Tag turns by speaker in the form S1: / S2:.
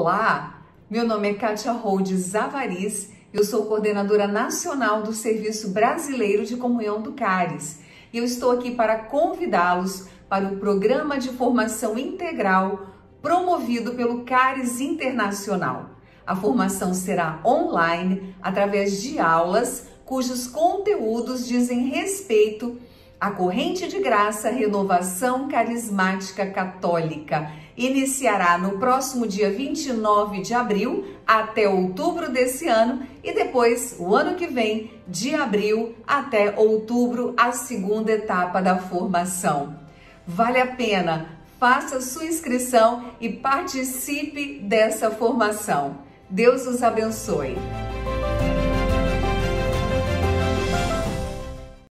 S1: Olá, meu nome é Kátia Rhodes Avaris, eu sou coordenadora nacional do Serviço Brasileiro de Comunhão do CARES e eu estou aqui para convidá-los para o programa de formação integral promovido pelo CARES Internacional. A formação será online através de aulas cujos conteúdos dizem respeito à corrente de graça Renovação Carismática Católica iniciará no próximo dia 29 de abril até outubro desse ano e depois, o ano que vem, de abril até outubro, a segunda etapa da formação. Vale a pena, faça sua inscrição e participe dessa formação. Deus os abençoe.